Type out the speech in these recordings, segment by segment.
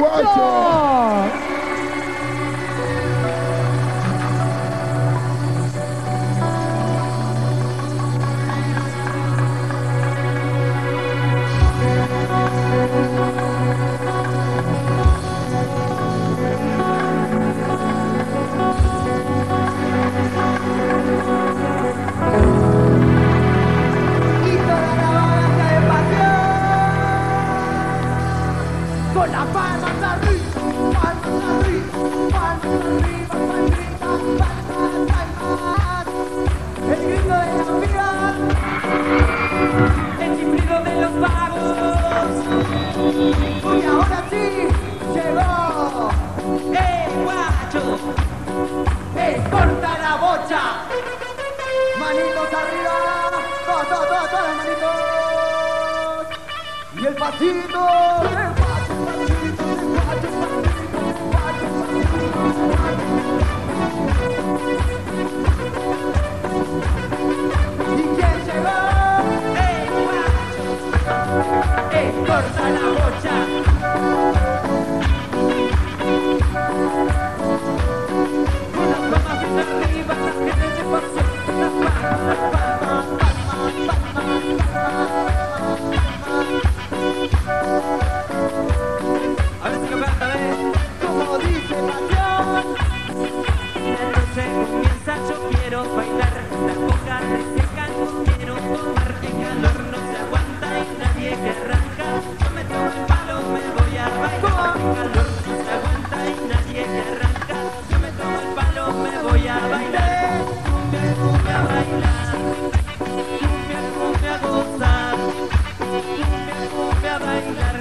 Guacho. corta la bocha.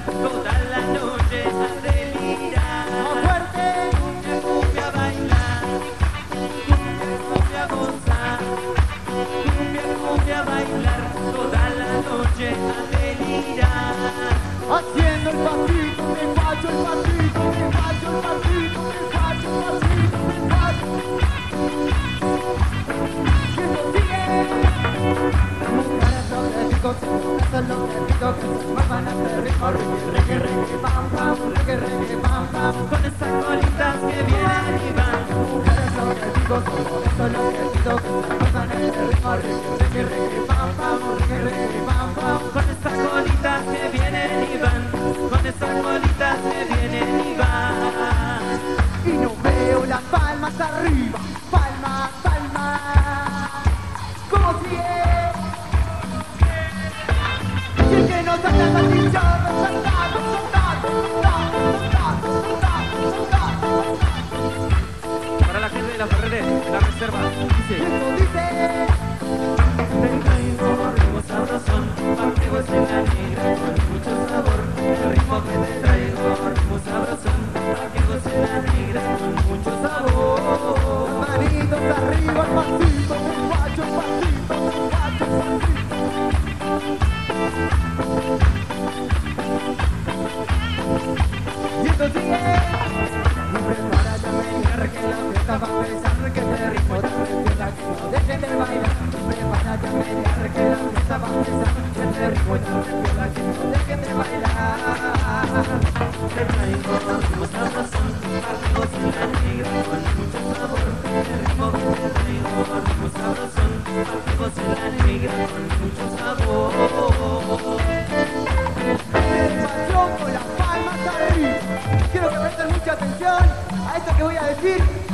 Let's go. Con estas que vienen estas que vienen. Y no veo las palmas arriba, palmas, palmas. Como si es. Que. Para la gente la reserva. everything I need.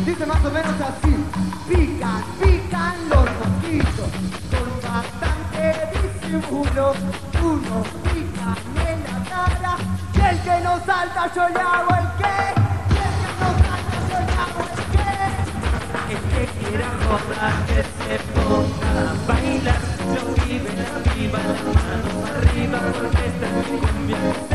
Dice más o menos así, pican, pican los mosquitos, con bastante disimulo, uno pica en la cara, y el que no salta yo le hago el que, y el que no salta yo le hago el que. El que quiera rodar que se ponga a bailar, los pibes arriba, las manos arriba, porque esta es mi cumbia.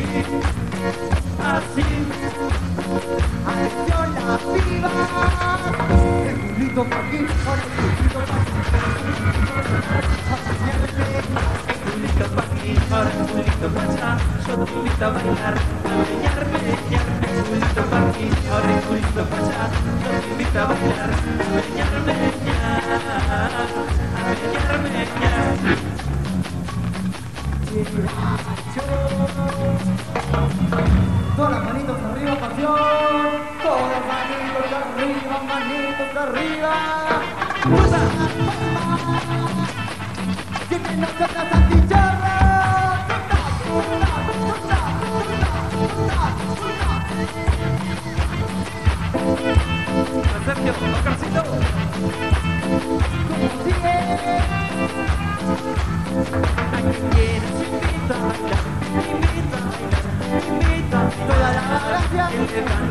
así, la viva. Circulito por aquí, por el circulito por aquí. Circulito el circulito por allá. Yo invito a bailar, a bailar, bailar. Circulito el circulito por allá. Yo invito a bailar, a bailar. Gracias.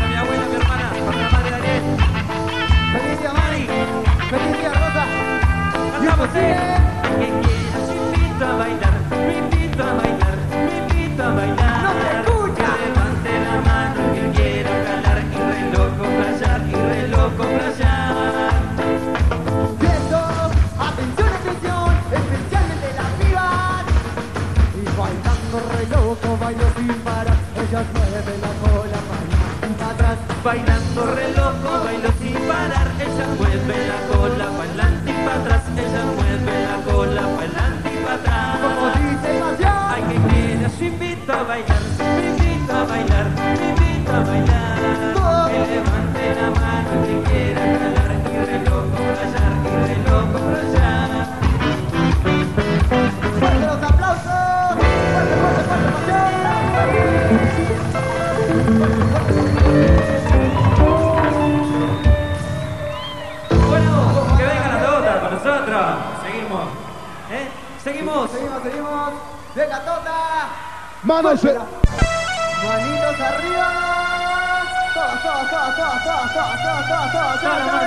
Bailando re loco, bailo sin parar, ella mueve la cola para adelante y para atrás, ella mueve la cola para adelante y para Como atrás. dice canción. Ay, que invito a bailar,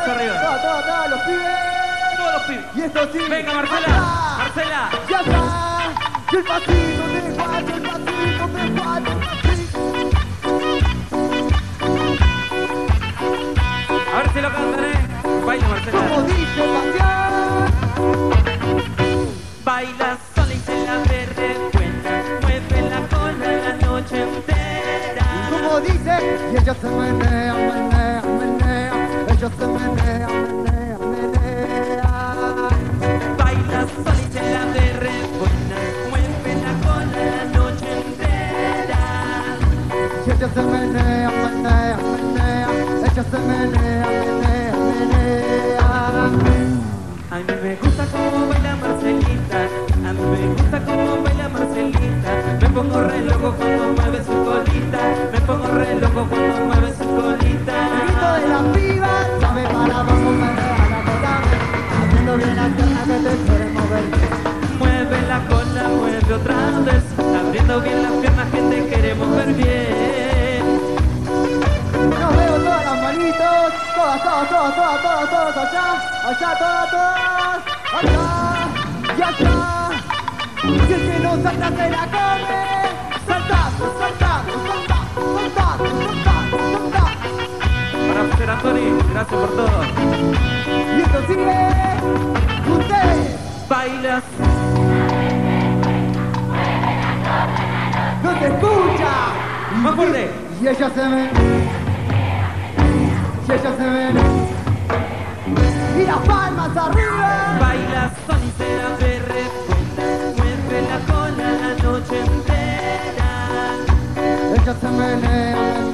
arriba. Todas, todas, todas, los pibes. Todos los pibes. Y esto sí. Venga, Marcela. Marcela. ¡Ya está! Y el pasito de guacho, el de pasito. A ver si lo cantan, ¿eh? Baila, Como Marcela. dice. ella se menea, menea, menea, ella se menea, menea, menea. Baila solitera de rebuena, mueve la cola la noche entera. Y ella se menea, menea, menea, ella se menea, menea, menea. A mí me gusta cómo baila Marcelita, a mí me gusta cómo baila Marcelita. Me pongo re loco cuando mueve su colita. Me pongo re loco cuando mueve su colita. El grito de la piba, sabe para abajo, la. Haciendo bien las piernas que te mover. Mueve la cola, mueve otra vez. Abriendo bien las piernas que te queremos ver bien. No veo todas las manitos, todas, todas, todas, todas, todas, todas, allá, allá, todas, todas, allá y allá. Y el que no salta se la Roger Antoni, gracias por todo. Y esto sigue, ustedes. Bailas. No te escucha. Más fuerte. Y ella se ve. Y ella se ve. Y las palmas arriba. Baila solitera de repente. Mueve la cola la noche entera. Ella se menea.